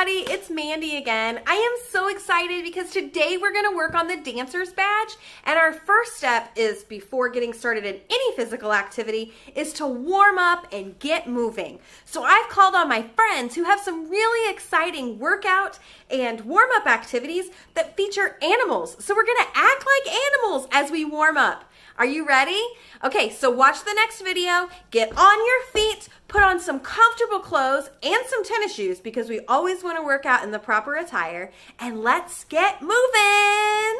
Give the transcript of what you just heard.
everybody, it's Mandy again. I am so excited because today we're gonna work on the dancer's badge and our first step is before getting started in any physical activity is to warm up and get moving. So I've called on my friends who have some really exciting workout and warm up activities that feature animals. So we're gonna act like animals as we warm up. Are you ready? Okay, so watch the next video, get on your feet, put on some comfortable clothes and some tennis shoes because we always wanna work out in the proper attire, and let's get moving!